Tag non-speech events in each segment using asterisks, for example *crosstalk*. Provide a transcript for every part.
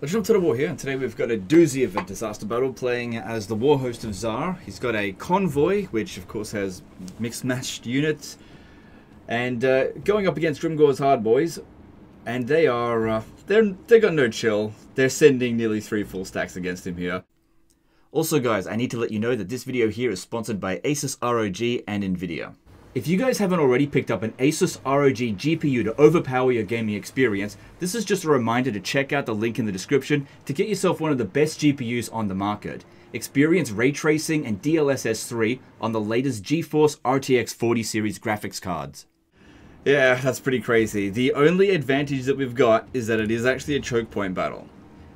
Let's jump to the war here. And today we've got a doozy of a disaster battle playing as the war host of Zar. He's got a convoy, which of course has mixed matched units, and uh, going up against Grimgor's hard boys, and they are uh, they're they got no chill. They're sending nearly three full stacks against him here. Also, guys, I need to let you know that this video here is sponsored by Asus ROG and Nvidia. If you guys haven't already picked up an Asus ROG GPU to overpower your gaming experience, this is just a reminder to check out the link in the description to get yourself one of the best GPUs on the market. Experience ray tracing and DLSS 3 on the latest GeForce RTX 40 series graphics cards. Yeah, that's pretty crazy. The only advantage that we've got is that it is actually a choke point battle.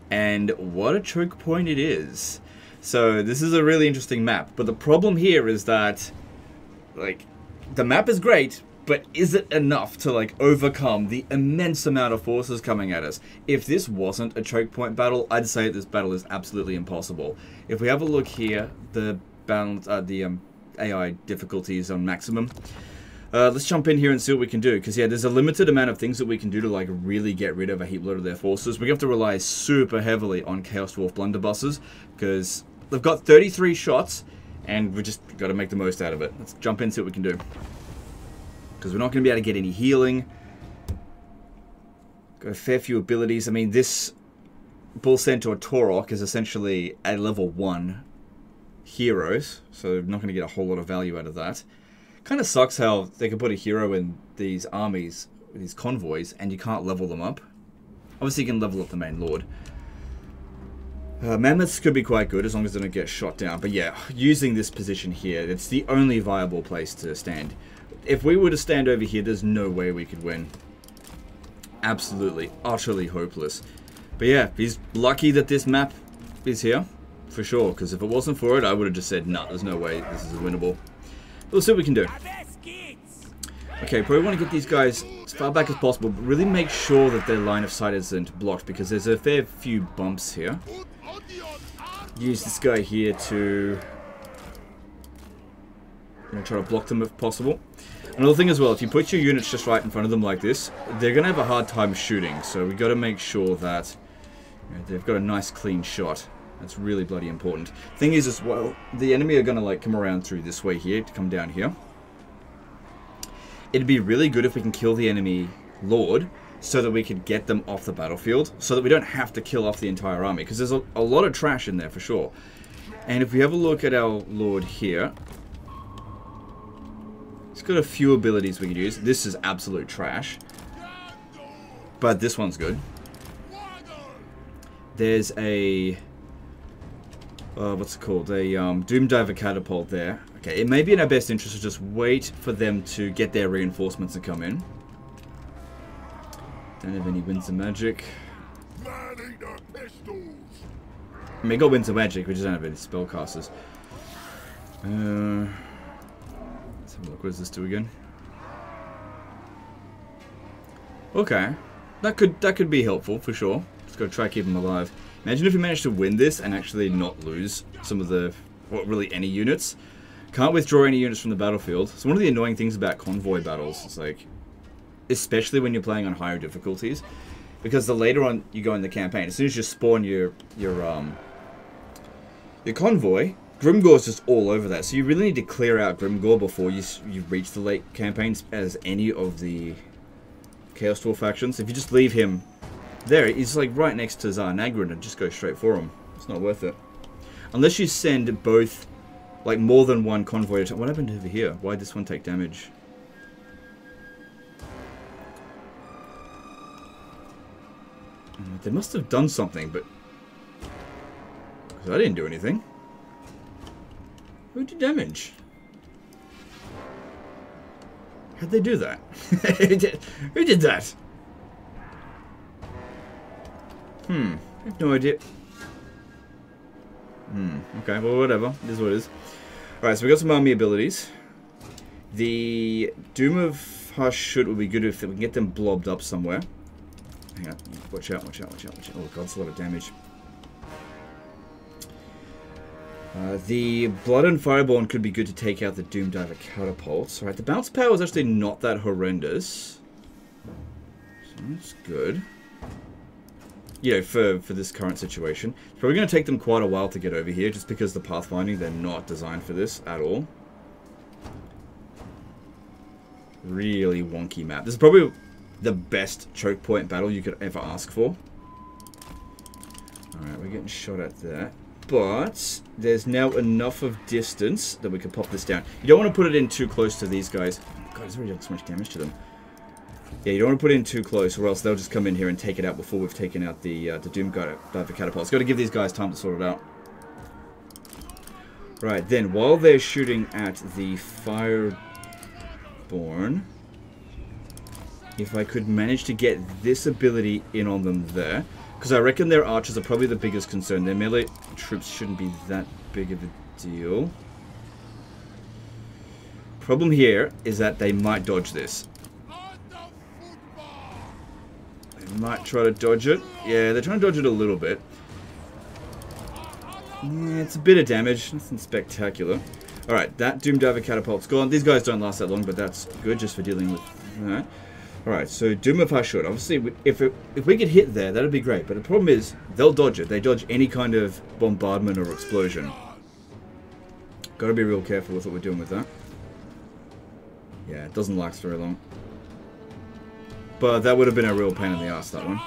And what a choke point it is. So this is a really interesting map, but the problem here is that like the map is great, but is it enough to like overcome the immense amount of forces coming at us? If this wasn't a choke point battle, I'd say this battle is absolutely impossible. If we have a look here, the balance, uh, the um, AI difficulty is on maximum. Uh, let's jump in here and see what we can do, because yeah, there's a limited amount of things that we can do to like really get rid of a heap load of their forces. We have to rely super heavily on Chaos Dwarf blunderbusses, because they've got 33 shots, and we just got to make the most out of it. Let's jump in see what we can do. Because we're not going to be able to get any healing. Got a fair few abilities. I mean, this Bull Centaur Taur'ruk is essentially a level 1 heroes, so we're not going to get a whole lot of value out of that. Kind of sucks how they can put a hero in these armies, these convoys, and you can't level them up. Obviously, you can level up the main lord. Uh, mammoths could be quite good as long as they don't get shot down. But yeah, using this position here, it's the only viable place to stand. If we were to stand over here, there's no way we could win. Absolutely, utterly hopeless. But yeah, he's lucky that this map is here, for sure. Because if it wasn't for it, I would have just said, nah, there's no way this is winnable. But we'll see what we can do. Okay, probably want to get these guys as far back as possible, but really make sure that their line of sight isn't blocked, because there's a fair few bumps here use this guy here to you know, try to block them if possible. Another thing as well, if you put your units just right in front of them like this, they're going to have a hard time shooting. So we got to make sure that you know, they've got a nice clean shot. That's really bloody important. Thing is as well, the enemy are going to like come around through this way here to come down here. It'd be really good if we can kill the enemy lord so that we could get them off the battlefield, so that we don't have to kill off the entire army, because there's a, a, lot of trash in there for sure. And if we have a look at our lord here, he's got a few abilities we can use. This is absolute trash, but this one's good. There's a, uh, what's it called, a um, Doom Diver Catapult there. Okay, it may be in our best interest to just wait for them to get their reinforcements and come in. Don't have any Winds of Magic. I mean, got Winds of Magic, we just don't have any spellcasters. Uh, let's have a look. What does this do again? Okay, that could that could be helpful for sure. Just gotta try to keep them alive. Imagine if we managed to win this and actually not lose some of the, well, really any units. Can't withdraw any units from the battlefield. So one of the annoying things about convoy battles is like especially when you're playing on higher difficulties, because the later on you go in the campaign, as soon as you spawn your your um your convoy, Grimgor's just all over that. So you really need to clear out Grimgor before you you reach the late campaigns as any of the Chaos Dwarf factions. If you just leave him there, he's like right next to Zharr-Naggrund and just go straight for him. It's not worth it. Unless you send both, like more than one convoy. What happened over here? Why did this one take damage? They must have done something, but... Because I didn't do anything. Who did damage? How'd they do that? *laughs* Who did that? Hmm. I have no idea. Hmm. Okay, well, whatever. It is what it is. Alright, so we got some army abilities. The Doom of Hush would be good if we can get them blobbed up somewhere. Hang on. Watch out, watch out, watch out, watch out. Oh god, it's a lot of damage. Uh, the Blood and Fireborn could be good to take out the Doom Diver catapults. Alright, the bounce power is actually not that horrendous. So that's good. you know, for, for this current situation. It's probably going to take them quite a while to get over here, just because the pathfinding, they're not designed for this at all. Really wonky map. This is probably the best choke point battle you could ever ask for. Alright, we're getting shot at there. But there's now enough of distance that we can pop this down. You don't want to put it in too close to these guys. God, it's already done so much damage to them. Yeah, you don't want to put it in too close, or else they'll just come in here and take it out before we've taken out the uh, the Doom Diver catapults. Got to give these guys time to sort it out. Right, then, while they're shooting at the Fireborn, if I could manage to get this ability in on them there, because I reckon their archers are probably the biggest concern. Their melee troops shouldn't be that big of a deal. Problem here is that they might dodge this. They might try to dodge it. Yeah, they're trying to dodge it a little bit. Yeah, it's a bit of damage. Nothing spectacular. Alright, that Doom Diver Catapult's gone. These guys don't last that long, but that's good just for dealing with that. Alright, so Doom if I should. Obviously, if, it, if we could hit there, that'd be great. But the problem is, they'll dodge it. They dodge any kind of bombardment or explosion. Gotta be real careful with what we're doing with that. Yeah, it doesn't last very long. But that would have been a real pain in the ass, that one.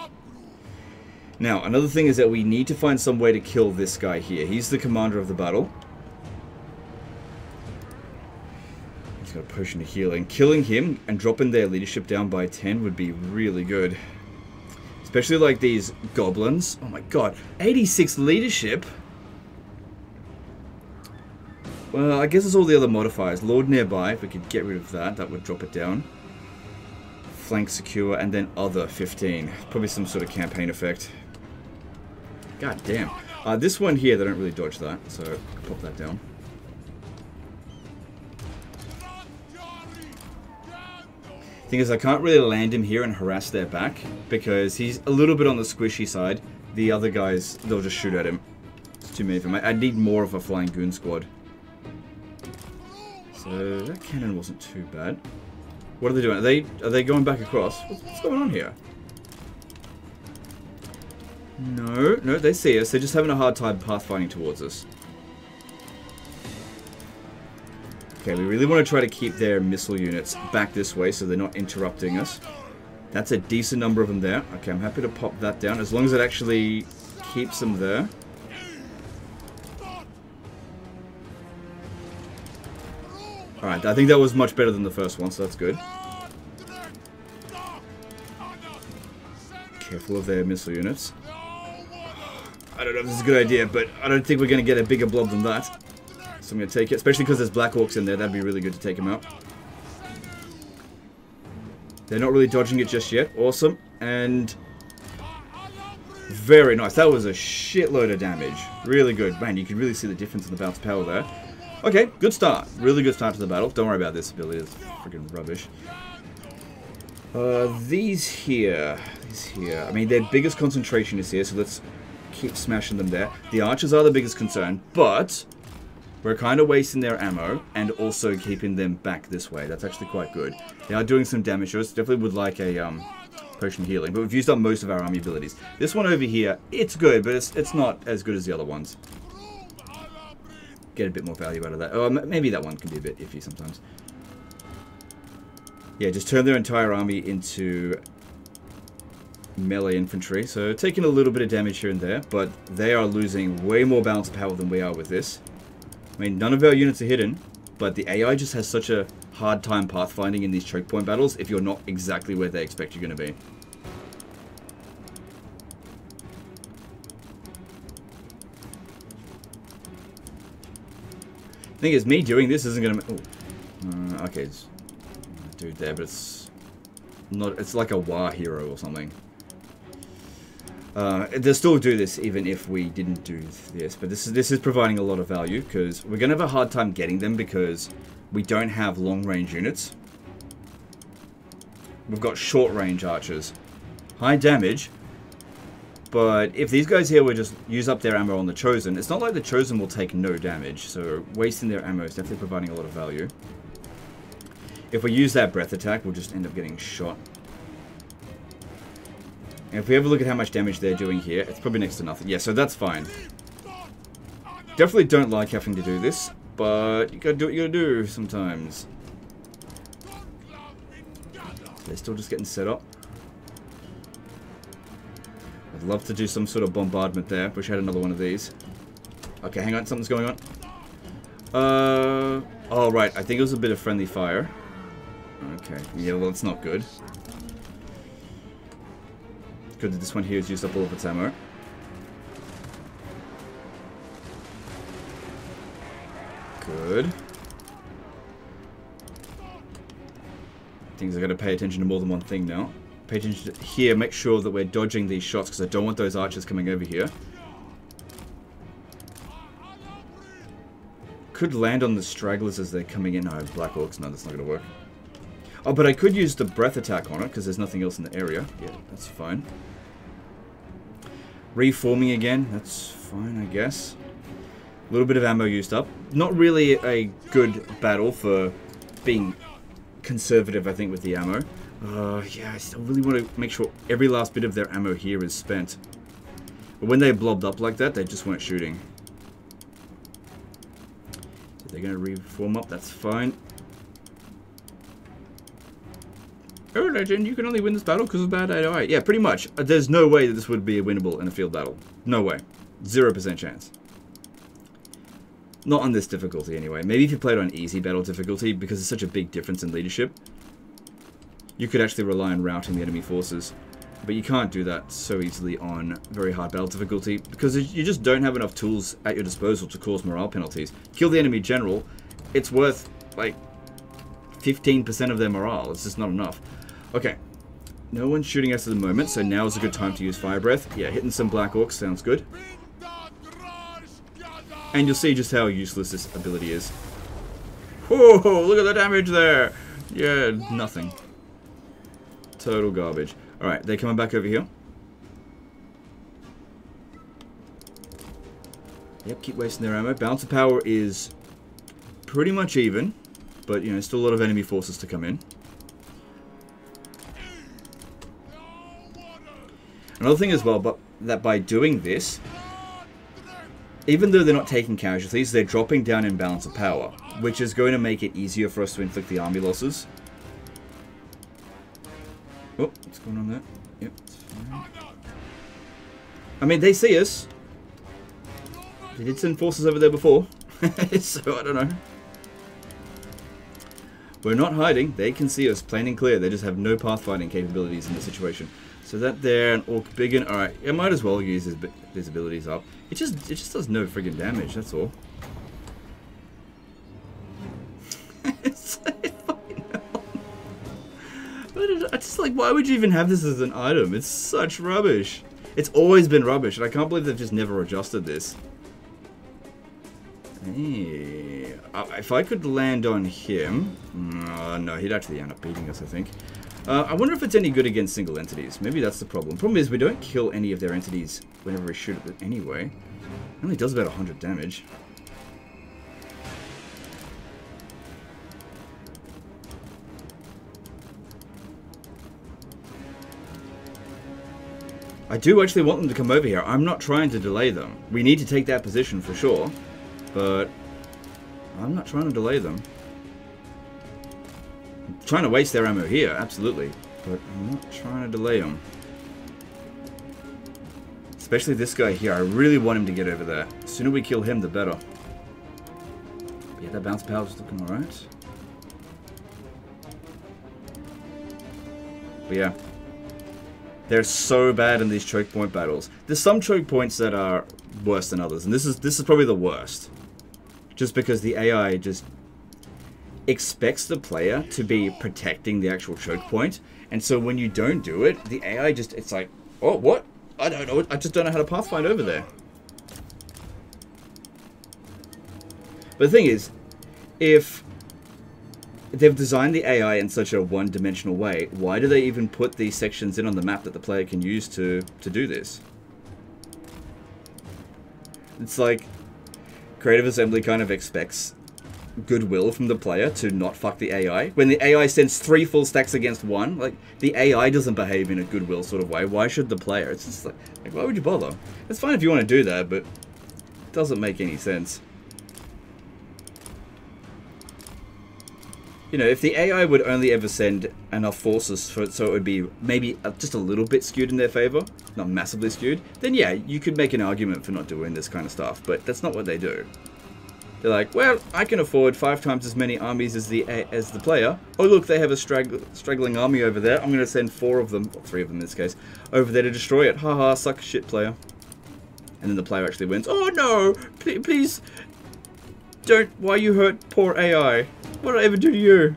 Now, another thing is that we need to find some way to kill this guy here. He's the commander of the battle. Got a potion of healing. Killing him and dropping their leadership down by 10 would be really good. Especially like these goblins. Oh my god. 86 leadership? Well, I guess it's all the other modifiers. Lord nearby, if we could get rid of that, that would drop it down flank secure, and then other 15. Probably some sort of campaign effect. God damn. Uh, this one here, they don't really dodge that, so pop that down. Thing is, I can't really land him here and harass their back, because he's a little bit on the squishy side. The other guys, they'll just shoot at him. It's too many of them. I, I need more of a flying goon squad. So, that cannon wasn't too bad. What are they doing? Are they are they going back across? What's, what's going on here? No, no, they see us. They're just having a hard time pathfinding towards us. Okay, we really want to try to keep their missile units back this way so they're not interrupting us. That's a decent number of them there. Okay, I'm happy to pop that down as long as it actually keeps them there. Alright, I think that was much better than the first one, so that's good. Careful of their missile units. I don't know if this is a good idea, but I don't think we're going to get a bigger blob than that. So I'm going to take it, especially because there's Black Orcs in there. That'd be really good to take them out. They're not really dodging it just yet. Awesome. And very nice. That was a shitload of damage. Really good. Man, you can really see the difference in the bounce power there. Okay, good start. Really good start to the battle. Don't worry about this ability. It's freaking rubbish. Uh, these here. These here. I mean, their biggest concentration is here, so let's keep smashing them there. The archers are the biggest concern, but we're kind of wasting their ammo and also keeping them back this way. That's actually quite good. They are doing some damage to us. Definitely would like a um, potion healing, but we've used up most of our army abilities. This one over here, it's good, but it's, it's not as good as the other ones get a bit more value out of that. Oh, maybe that one can be a bit iffy sometimes. Yeah, just turn their entire army into melee infantry. So taking a little bit of damage here and there, but they are losing way more balance power than we are with this. I mean, none of our units are hidden, but the AI just has such a hard time pathfinding in these choke point battles if you're not exactly where they expect you're going to be. thing is, me doing this isn't gonna... Uh, okay, dude there, but it's not. It's like a War hero or something. Uh, they'll still do this even if we didn't do this, but this is this is providing a lot of value because we're gonna have a hard time getting them because we don't have long range units. We've got short range archers, high damage, but if these guys here would just use up their ammo on the Chosen, it's not like the Chosen will take no damage, so wasting their ammo is definitely providing a lot of value. If we use that breath attack, we'll just end up getting shot. If we a look at how much damage they're doing here, it's probably next to nothing. Yeah, so that's fine. Definitely don't like having to do this, but you gotta do what you gotta do sometimes. They're still just getting set up. I'd love to do some sort of bombardment there. Wish I had another one of these. Okay, hang on. Something's going on. Uh, oh, right. I think it was a bit of friendly fire. Okay. Yeah, well, it's not good. Good this one here is used up all of its ammo. Good. Things I gotta pay attention to more than one thing now. Pay attention here, make sure that we're dodging these shots because I don't want those archers coming over here. Could land on the stragglers as they're coming in. No, Black Orcs, no, that's not gonna work. Oh, but I could use the breath attack on it because there's nothing else in the area. Yeah, that's fine. Reforming again, that's fine, I guess. A little bit of ammo used up. Not really a good battle for being conservative, I think, with the ammo. Uh, yeah, I still really want to make sure every last bit of their ammo here is spent. But when they blobbed up like that, they just weren't shooting. They're going to reform up, that's fine. Oh, legend, you can only win this battle because of bad AI. Yeah, pretty much. Uh, there's no way that this would be winnable in a field battle. No way. Zero percent chance. Not on this difficulty, anyway. Maybe if you played on easy battle difficulty, because it's such a big difference in leadership, you could actually rely on routing the enemy forces. But you can't do that so easily on very hard battle difficulty, because you just don't have enough tools at your disposal to cause morale penalties. Kill the enemy general, it's worth, like, 15% of their morale. It's just not enough. Okay. No one's shooting us at the moment, so now is a good time to use Fire Breath. Yeah, hitting some Black Orcs sounds good. And you'll see just how useless this ability is. Whoa, look at the damage there! Yeah, nothing. Total garbage. Alright, they're coming back over here. Yep, keep wasting their ammo. Of power is pretty much even, but, you know, still a lot of enemy forces to come in. Another thing as well, but that by doing this, even though they're not taking casualties, they're dropping down in balance of power, which is going to make it easier for us to inflict the army losses. Oh, what's going on there? Yep, I mean, they see us. They did send forces over there before, *laughs* so I don't know. We're not hiding. They can see us plain and clear. They just have no pathfinding capabilities in this situation. So that there, an Orc Biggin. Alright, I might as well use his, his abilities up. It just it just does no friggin' damage, that's all. *laughs* it's I just like, why would you even have this as an item? It's such rubbish. It's always been rubbish, and I can't believe they've just never adjusted this. Hey, if I could land on him... Uh, no, he'd actually end up beating us, I think. Uh, I wonder if it's any good against single entities. Maybe that's the problem. Problem is we don't kill any of their entities whenever we shoot it anyway. It only does about 100 damage. I do actually want them to come over here. I'm not trying to delay them. We need to take that position for sure. But I'm not trying to delay them trying to waste their ammo here, absolutely. But I'm not trying to delay them. Especially this guy here. I really want him to get over there. The sooner we kill him, the better. yeah, that bounce is looking alright. But yeah. They're so bad in these choke point battles. There's some choke points that are worse than others, and this is this is probably the worst. Just because the AI just expects the player to be protecting the actual choke point, and so when you don't do it, the AI just, it's like, oh, what? I don't know, I just don't know how to pathfind over there. But the thing is, if they've designed the AI in such a one-dimensional way, why do they even put these sections in on the map that the player can use to, to do this? It's like, Creative Assembly kind of expects goodwill from the player to not fuck the AI. When the AI sends three full stacks against one, like the AI doesn't behave in a goodwill sort of way. Why should the player? It's just like, like why would you bother? It's fine if you want to do that, but it doesn't make any sense. You know, if the AI would only ever send enough forces for it so it would be maybe just a little bit skewed in their favor, not massively skewed, then yeah, you could make an argument for not doing this kind of stuff, but that's not what they do. They're like, well, I can afford five times as many armies as the as the player. Oh look, they have a strag straggling army over there. I'm going to send four of them, or three of them in this case, over there to destroy it. Haha, -ha, suck shit player. And then the player actually wins. Oh no, please, please, don't, why you hurt poor AI? What did I ever do to you?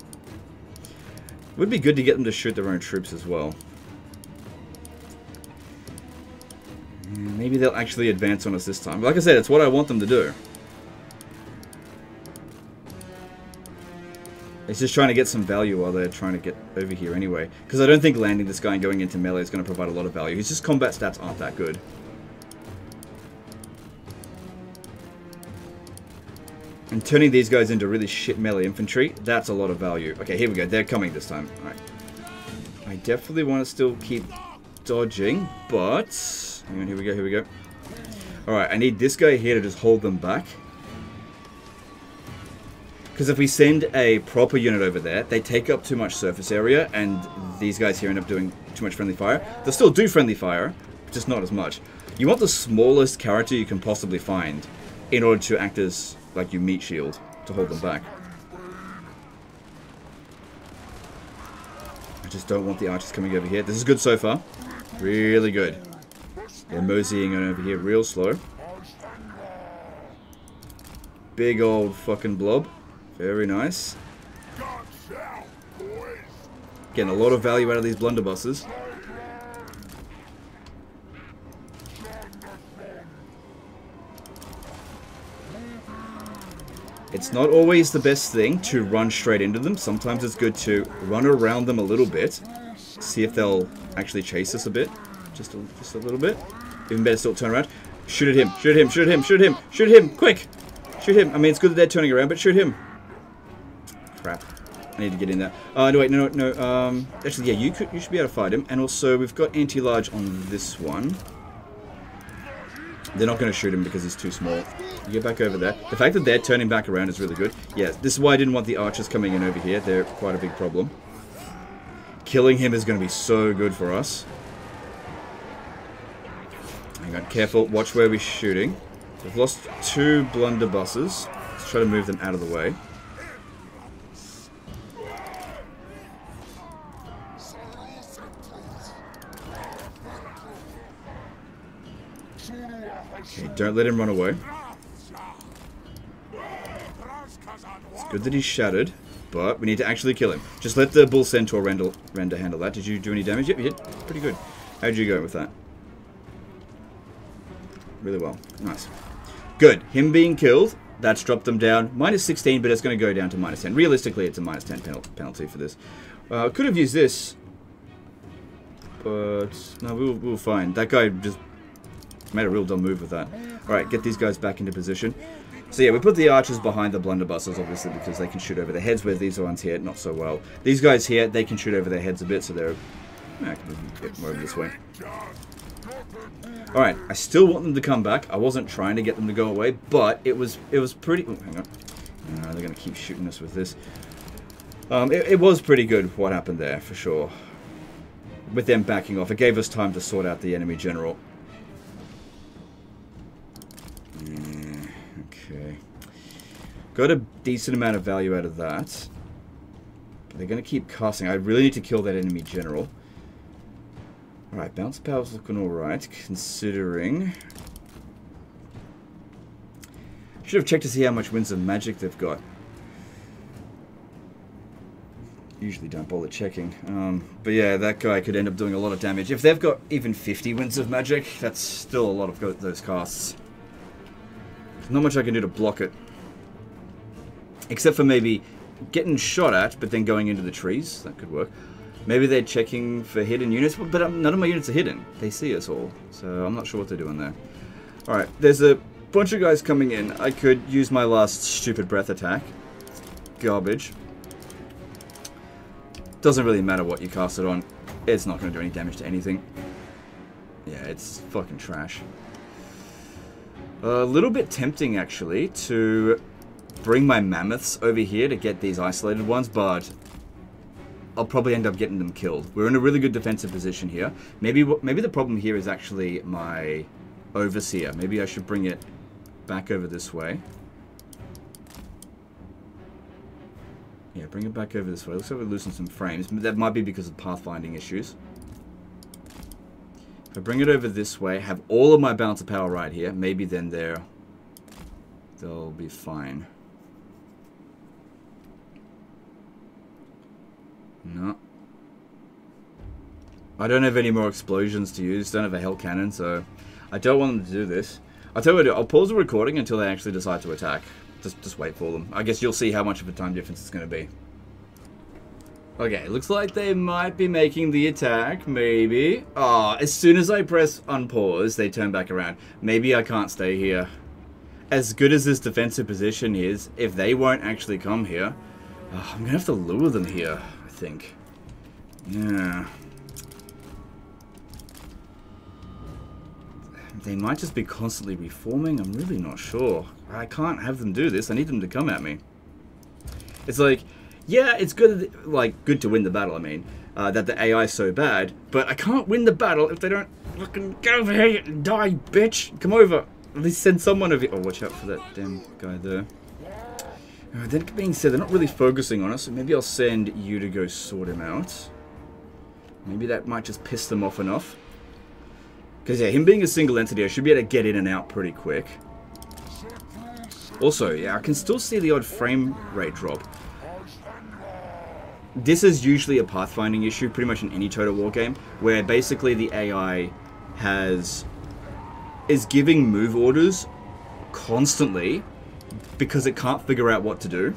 Would be good to get them to shoot their own troops as well. Maybe they'll actually advance on us this time. Like I said, it's what I want them to do. It's just trying to get some value while they're trying to get over here anyway. Because I don't think landing this guy and going into melee is going to provide a lot of value. His just combat stats aren't that good. And turning these guys into really shit melee infantry, that's a lot of value. Okay, here we go. They're coming this time. Alright. I definitely want to still keep dodging, but... Hang on, here we go, here we go. Alright, I need this guy here to just hold them back. Because if we send a proper unit over there, they take up too much surface area, and these guys here end up doing too much friendly fire. They'll still do friendly fire, just not as much. You want the smallest character you can possibly find in order to act as like you meat shield to hold them back. I just don't want the archers coming over here. This is good so far. Really good. They're moseying on over here real slow. Big old fucking blob. Very nice. Getting a lot of value out of these blunderbusses. It's not always the best thing to run straight into them. Sometimes it's good to run around them a little bit. See if they'll actually chase us a bit. Just a, just a little bit. Even better still turn around. Shoot at him, shoot at him, shoot at him, shoot at him, shoot at him, quick! Shoot him. I mean, it's good that they're turning around, but shoot him. Crap. I need to get in there. Uh, no, wait, no, no, no. Um, actually, yeah, you could, you should be able to fight him. And also, we've got anti-large on this one. They're not going to shoot him because he's too small. You get back over there. The fact that they're turning back around is really good. Yeah, this is why I didn't want the archers coming in over here. They're quite a big problem. Killing him is going to be so good for us. Hang on, careful. Watch where we're shooting. We've lost two blunderbusses. Let's try to move them out of the way. Don't let him run away. It's good that he's shattered, but we need to actually kill him. Just let the Bull Centaur render, render handle that. Did you do any damage? Yep, you did. Pretty good. How'd you go with that? Really well. Nice. Good. Him being killed, that's dropped them down. Minus 16, but it's going to go down to minus 10. Realistically, it's a minus 10 penal penalty for this. Uh, could have used this, but no, we will we fine. That guy just Made a real dumb move with that. Alright, get these guys back into position. So yeah, we put the archers behind the blunderbusses, obviously, because they can shoot over their heads, where these ones here, not so well. These guys here, they can shoot over their heads a bit, so they're... I can get more over this way. Alright, I still want them to come back. I wasn't trying to get them to go away, but it was it was pretty... Oh, hang on. Uh, they're going to keep shooting us with this. Um, it, it was pretty good what happened there, for sure. With them backing off. It gave us time to sort out the enemy general. Got a decent amount of value out of that. They're going to keep casting. I really need to kill that enemy general. Alright, bounce power's looking alright, considering... Should have checked to see how much winds of magic they've got. Usually don't bother checking. Um, but yeah, that guy could end up doing a lot of damage. If they've got even 50 winds of magic, that's still a lot of those casts. Not much I can do to block it. Except for maybe getting shot at, but then going into the trees. That could work. Maybe they're checking for hidden units, but um, none of my units are hidden. They see us all, so I'm not sure what they're doing there. Alright, there's a bunch of guys coming in. I could use my last stupid breath attack. garbage. Doesn't really matter what you cast it on. It's not going to do any damage to anything. Yeah, it's fucking trash. A little bit tempting, actually, to bring my mammoths over here to get these isolated ones, but I'll probably end up getting them killed. We're in a really good defensive position here. Maybe maybe the problem here is actually my overseer. Maybe I should bring it back over this way. Yeah, bring it back over this way. Looks like we're losing some frames. That might be because of pathfinding issues. I bring it over this way, have all of my of power right here, maybe then they're, they'll be fine. No. I don't have any more explosions to use. Don't have a hell cannon, so I don't want them to do this. I'll tell you what, I'll pause the recording until they actually decide to attack. Just, just wait for them. I guess you'll see how much of a time difference it's going to be. Okay, looks like they might be making the attack, maybe. Ah, oh, as soon as I press unpause, they turn back around. Maybe I can't stay here. As good as this defensive position is, if they won't actually come here, oh, I'm to have to lure them here, I think. Yeah. They might just be constantly reforming, I'm really not sure. I can't have them do this, I need them to come at me. It's like, yeah, it's good, like, good to win the battle, I mean, uh, that the AI is so bad, but I can't win the battle if they don't fucking get over here and die, bitch! Come over! At least send someone over here. Oh, watch out for that damn guy there. Uh, that being said, they're not really focusing on us, so maybe I'll send you to go sort him out. Maybe that might just piss them off enough. Because, yeah, him being a single entity, I should be able to get in and out pretty quick. Also, yeah, I can still see the odd frame rate drop this is usually a pathfinding issue, pretty much in any Total War game, where basically the AI has is giving move orders constantly because it can't figure out what to do.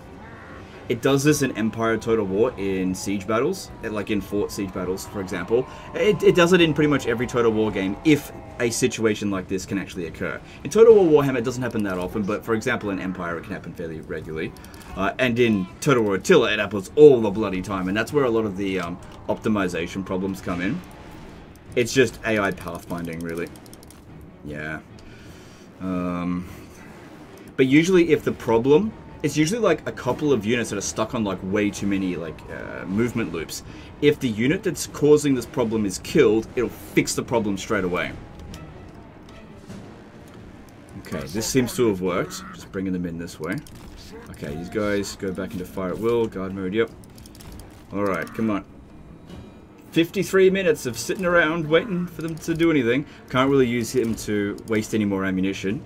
It does this in Empire Total War in siege battles, like in fort siege battles, for example. It, it, does it in pretty much every Total War game if a situation like this can actually occur. In Total War Warhammer, it doesn't happen that often, but for example, in Empire, it can happen fairly regularly. Uh, and in Total War Attila, it happens all the bloody time, and that's where a lot of the um, optimization problems come in. It's just AI pathfinding, really. Yeah. Um, but usually, if the problem it's usually like a couple of units that are stuck on like way too many like uh, movement loops. If the unit that's causing this problem is killed, it'll fix the problem straight away. Okay, this seems to have worked. Just bringing them in this way. Okay, these guys go back into fire at will. Guard mode, yep. Alright, come on. 53 minutes of sitting around waiting for them to do anything. Can't really use him to waste any more ammunition.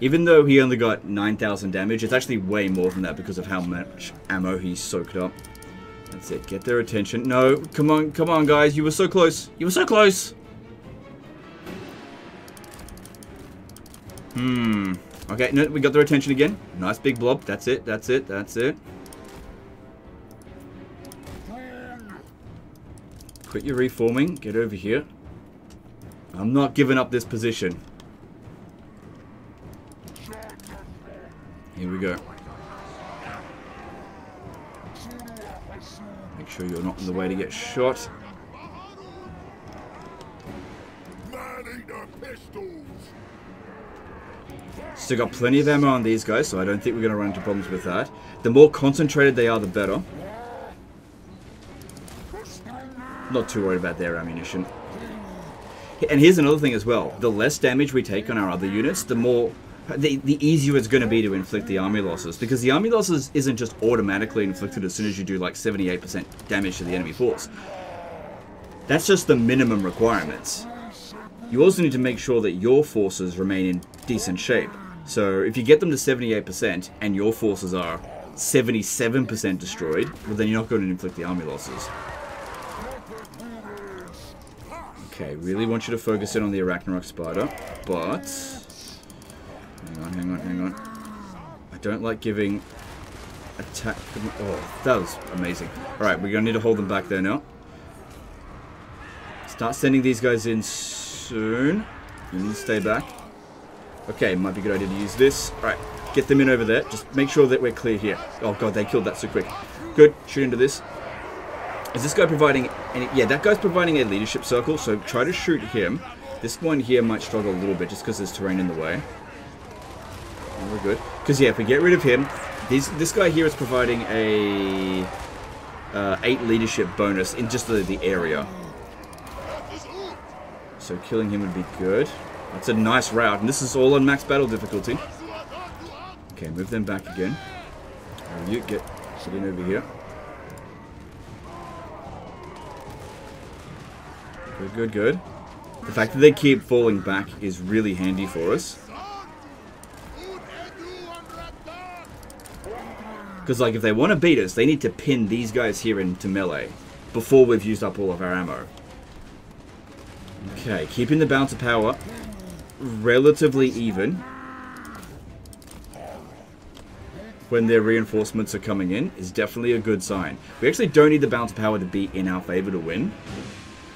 Even though he only got 9,000 damage, it's actually way more than that because of how much ammo he soaked up. That's it. Get their attention. No, come on, come on, guys. You were so close. You were so close. Hmm. Okay, no, we got their attention again. Nice big blob. That's it. That's it. That's it. Quit your reforming. Get over here. I'm not giving up this position. Here we go. Make sure you're not in the way to get shot. Still got plenty of ammo on these guys, so I don't think we're going to run into problems with that. The more concentrated they are, the better. Not too worried about their ammunition. And here's another thing as well. The less damage we take on our other units, the more the, the easier it's going to be to inflict the army losses. Because the army losses isn't just automatically inflicted as soon as you do like 78% damage to the enemy force. That's just the minimum requirements. You also need to make sure that your forces remain in decent shape. So if you get them to 78% and your forces are 77% destroyed, well then you're not going to inflict the army losses. Okay, really want you to focus in on the Arachnarok Spider, but Hang on, hang on, hang on. I don't like giving attack... Oh, that was amazing. Alright, we're going to need to hold them back there now. Start sending these guys in soon. You need to stay back. Okay, might be a good idea to use this. Alright, get them in over there. Just make sure that we're clear here. Oh god, they killed that so quick. Good, shoot into this. Is this guy providing any... Yeah, that guy's providing a leadership circle, so try to shoot him. This one here might struggle a little bit just because there's terrain in the way. Oh, we're good. Because, yeah, if we get rid of him, this, this guy here is providing a... Uh, 8 leadership bonus in just the, the area. So killing him would be good. That's a nice route, and this is all on max battle difficulty. Okay, move them back again. You get, in over here. Good, good, good. The fact that they keep falling back is really handy for us. Because, like, if they want to beat us, they need to pin these guys here into melee before we've used up all of our ammo. Okay, keeping the of power relatively even when their reinforcements are coming in is definitely a good sign. We actually don't need the of power to be in our favor to win.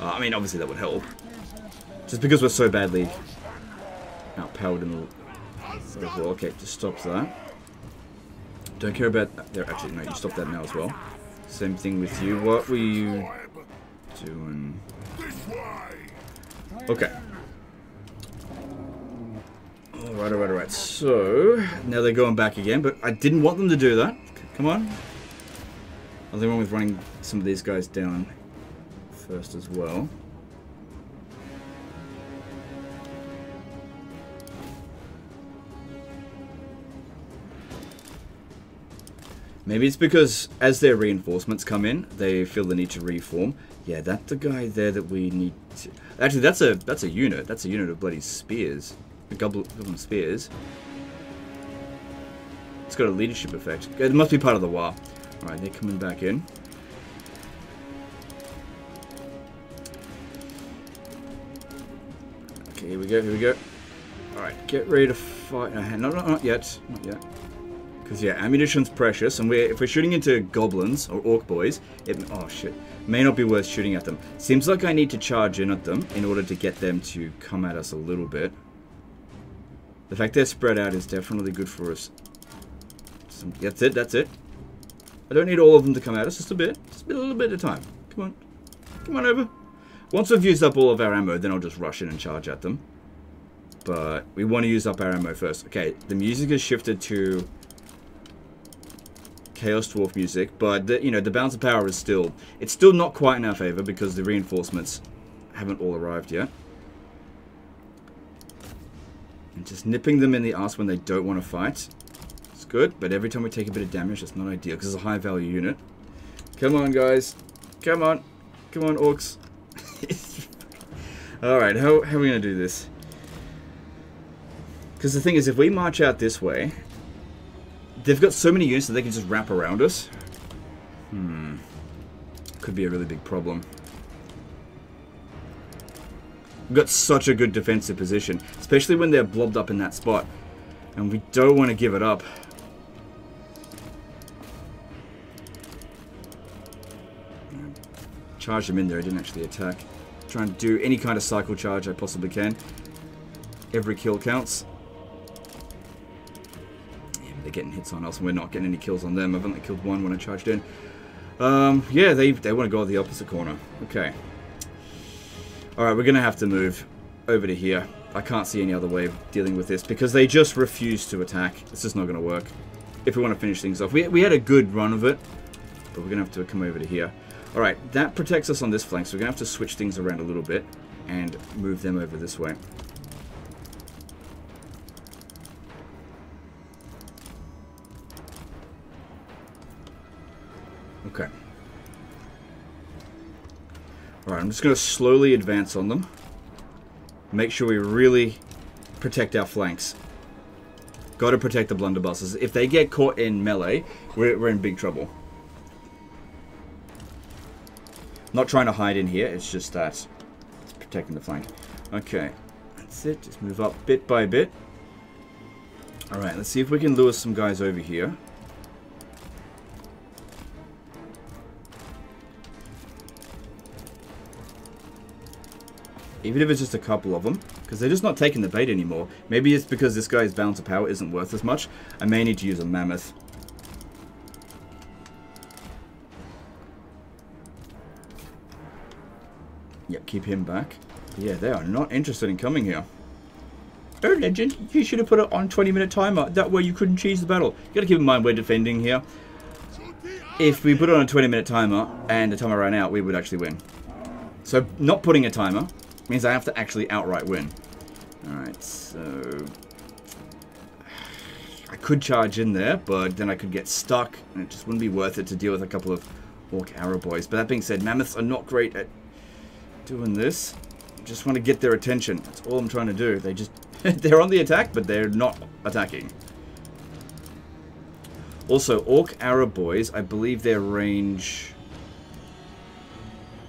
Uh, I mean, obviously that would help. Just because we're so badly outpowered in the. Okay, just stop that. Don't care about... There, actually, no, you stop that now as well. Same thing with you. What were you doing? Okay. Alright, alright, alright. So, now they're going back again, but I didn't want them to do that. Come on. Nothing wrong with running some of these guys down first as well. Maybe it's because as their reinforcements come in, they feel the need to reform. Yeah, that's the guy there that we need to... Actually, that's a that's a unit. That's a unit of bloody spears. Goblin, goblin spears. It's got a leadership effect. It must be part of the war. Alright, they're coming back in. Okay, here we go, here we go. Alright, get ready to fight. No, no, no, not yet. Not yet. Because, yeah, ammunition's precious, and we're, if we're shooting into goblins, or orc boys, it, oh shit, may not be worth shooting at them. Seems like I need to charge in at them in order to get them to come at us a little bit. The fact they're spread out is definitely good for us. Some, that's it, that's it. I don't need all of them to come at us, just a bit. Just a little bit of time. Come on. Come on over. Once we've used up all of our ammo, then I'll just rush in and charge at them. But we want to use up our ammo first. Okay, the music has shifted to Chaos Dwarf music, but the, you know the balance of power is still it's still not quite in our favor because the reinforcements haven't all arrived yet. And just nipping them in the ass when they don't want to fight. It's good, but every time we take a bit of damage, that's not ideal because it's a high value unit. Come on, guys. Come on. Come on, orcs. *laughs* Alright, how, how are we going to do this? Because the thing is, if we march out this way, They've got so many units that they can just wrap around us. Hmm. Could be a really big problem. We've got such a good defensive position, especially when they're blobbed up in that spot. And we don't want to give it up. Charge them in there, I didn't actually attack. Trying to do any kind of cycle charge I possibly can. Every kill counts getting hits on us and we're not getting any kills on them. I've only killed one when I charged in. Um, yeah, they, they want to go the opposite corner. Okay. Alright, we're going to have to move over to here. I can't see any other way of dealing with this because they just refuse to attack. It's just not going to work. If we want to finish things off. We, we had a good run of it, but we're going to have to come over to here. Alright, that protects us on this flank, so we're going to have to switch things around a little bit and move them over this way. Alright, I'm just going to slowly advance on them. Make sure we really protect our flanks. Got to protect the blunderbusses. If they get caught in melee, we're, we're in big trouble. Not trying to hide in here, it's just that. It's protecting the flank. Okay, that's it. Just move up bit by bit. Alright, let's see if we can lure some guys over here. Even if it's just a couple of them. Because they're just not taking the bait anymore. Maybe it's because this guy's balance of power isn't worth as much. I may need to use a mammoth. Yep, keep him back. Yeah, they are not interested in coming here. Oh, Legend, you should have put it on 20 minute timer. That way you couldn't cheese the battle. You gotta keep in mind we're defending here. If we put it on a 20 minute timer and the timer ran out, we would actually win. So not putting a timer means I have to actually outright win. Alright, so... I could charge in there, but then I could get stuck, and it just wouldn't be worth it to deal with a couple of Orc Arrow boys. But that being said, Mammoths are not great at doing this. Just want to get their attention. That's all I'm trying to do. They just... *laughs* they're on the attack, but they're not attacking. Also, Orc Arrow boys, I believe their range...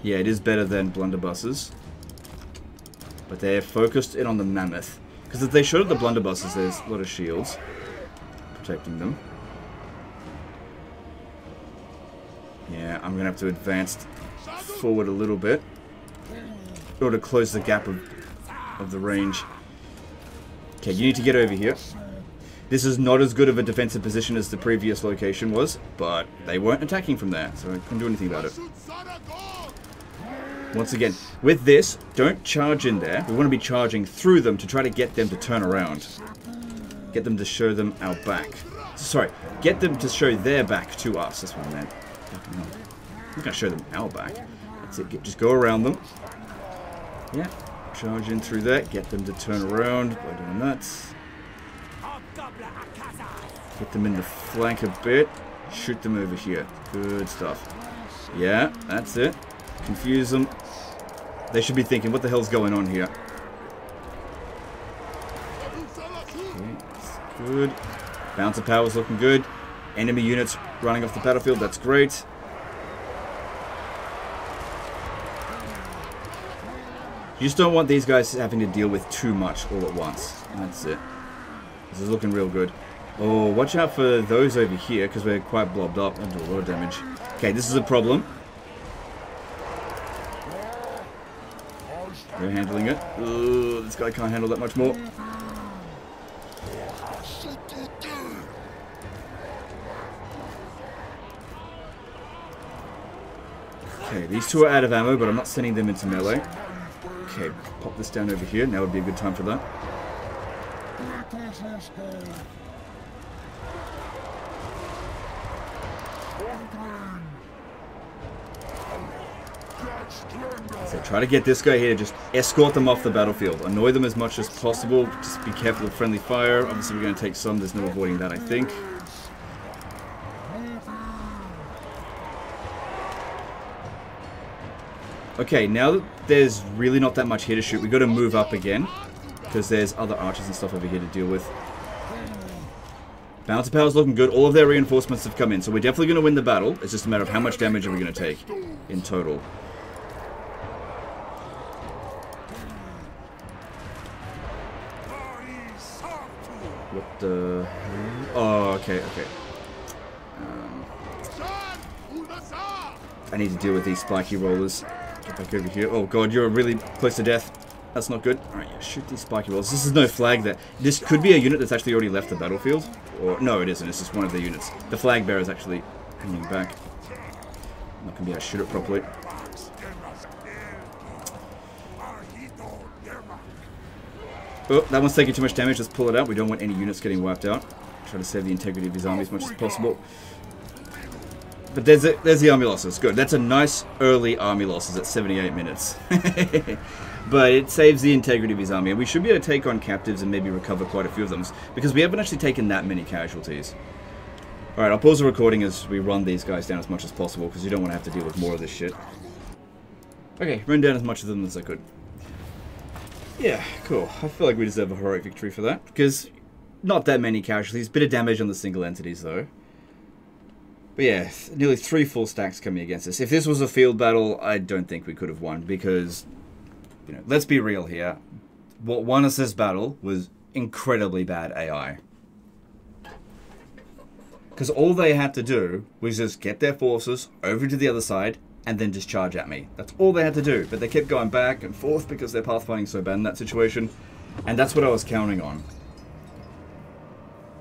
Yeah, it is better than blunderbusses. But they're focused in on the mammoth. Because if they showed the blunderbusses, there's a lot of shields protecting them. Yeah, I'm going to have to advance forward a little bit order to close the gap of, of the range. Okay, you need to get over here. This is not as good of a defensive position as the previous location was, but they weren't attacking from there, so I couldn't do anything about it. Once again, with this, don't charge in there. We want to be charging through them to try to get them to turn around. Get them to show them our back. Sorry, get them to show their back to us. That's what I meant. I'm not going to show them our back. That's it. Just go around them. Yeah. Charge in through that. Get them to turn around by doing that. Get them in the flank a bit. Shoot them over here. Good stuff. Yeah, that's it. Confuse them. They should be thinking, what the hell's going on here? Okay, good. Bouncer power's looking good. Enemy units running off the battlefield, that's great. You just don't want these guys having to deal with too much all at once. That's it. This is looking real good. Oh, watch out for those over here, because we're quite blobbed up and do a lot of damage. Okay, this is a problem. They're handling it. Ooh, this guy can't handle that much more. Okay, these two are out of ammo, but I'm not sending them into melee. Okay, pop this down over here. Now would be a good time for that. So try to get this guy here, just escort them off the battlefield. Annoy them as much as possible. Just be careful of friendly fire. Obviously we're going to take some, there's no avoiding that I think. Okay, now that there's really not that much here to shoot, we've got to move up again. Because there's other archers and stuff over here to deal with. Bouncer power's looking good. All of their reinforcements have come in. So we're definitely going to win the battle. It's just a matter of how much damage are we going to take in total. The... Oh, okay, okay. Um, I need to deal with these spiky rollers. Get back over here. Oh god, you're really close to death. That's not good. Alright, yeah, shoot these spiky rolls. This is no flag there. This could be a unit that's actually already left the battlefield. Or, no, it isn't. It's just one of the units. The flag bearer is actually hanging back. I'm not going to be able to shoot it properly. Oh, that one's taking too much damage. Let's pull it out. We don't want any units getting wiped out. Try to save the integrity of his army as much as possible. But there's a, there's the army losses. Good. That's a nice early army losses at 78 minutes. *laughs* but it saves the integrity of his army. And we should be able to take on captives and maybe recover quite a few of them. Because we haven't actually taken that many casualties. Alright, I'll pause the recording as we run these guys down as much as possible. Because you don't want to have to deal with more of this shit. Okay, run down as much of them as I could. Yeah, cool. I feel like we deserve a heroic victory for that. Because not that many casualties. Bit of damage on the single entities though. But yeah, nearly three full stacks coming against us. If this was a field battle, I don't think we could have won because, you know, let's be real here. What won us this battle was incredibly bad AI. Because all they had to do was just get their forces over to the other side, and then discharge at me. That's all they had to do. But they kept going back and forth because they're pathfinding so bad in that situation. And that's what I was counting on.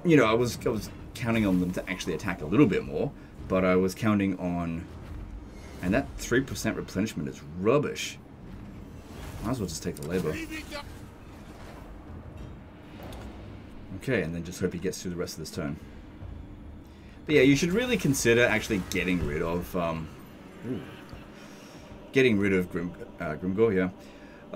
You know, I was I was counting on them to actually attack a little bit more, but I was counting on and that 3% replenishment is rubbish. Might as well just take the labor. Okay, and then just hope he gets through the rest of this turn. But yeah, you should really consider actually getting rid of, um, getting rid of Grim, uh, Grimgor, yeah.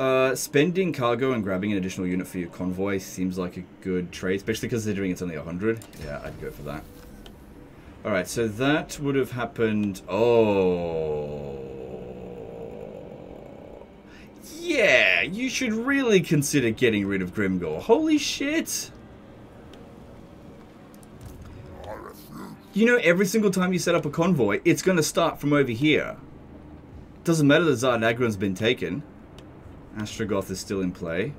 Uh, spending cargo and grabbing an additional unit for your convoy seems like a good trade, especially considering it's only 100. Yeah, I'd go for that. Alright, so that would have happened... Oh... Yeah, you should really consider getting rid of Grimgor. Holy shit! You know, every single time you set up a convoy, it's going to start from over here. Doesn't matter that Zharr-Naggrund's been taken. Astragoth is still in play.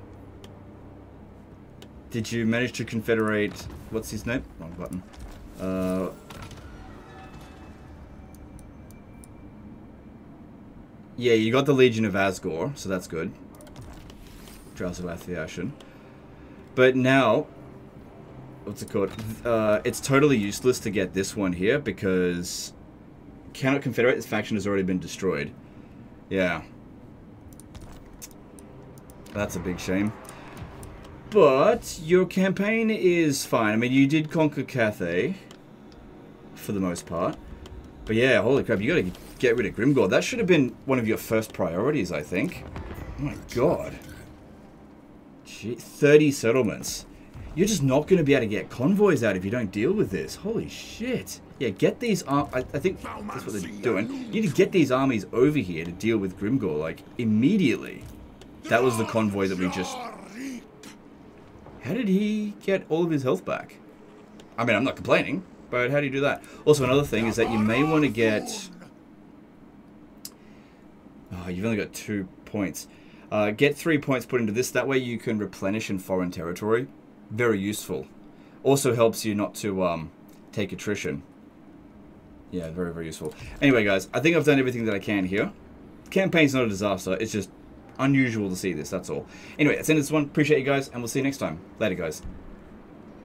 Did you manage to confederate... What's his name? Wrong button. Uh... Yeah, you got the Legion of Azgorh, so that's good. Drazhoath the Ashen. But now, what's it called? Uh, it's totally useless to get this one here because cannot confederate. This faction has already been destroyed. Yeah, that's a big shame. But your campaign is fine. I mean, you did conquer Cathay for the most part. But yeah, holy crap, you gotta get rid of Grimgor. That should have been one of your first priorities, I think. Oh my god. Gee, 30 settlements. You're just not going to be able to get convoys out if you don't deal with this. Holy shit. Yeah, get these... I, I think that's what they're doing. You need to get these armies over here to deal with Grimgor, like, immediately. That was the convoy that we just... How did he get all of his health back? I mean, I'm not complaining, but how do you do that? Also, another thing is that you may want to get... Oh, you've only got two points. Uh, get three points put into this. That way you can replenish in foreign territory very useful. Also helps you not to um, take attrition. Yeah, very, very useful. Anyway, guys, I think I've done everything that I can here. campaign's not a disaster. It's just unusual to see this, that's all. Anyway, that's the end of this one. Appreciate you guys, and we'll see you next time. Later, guys.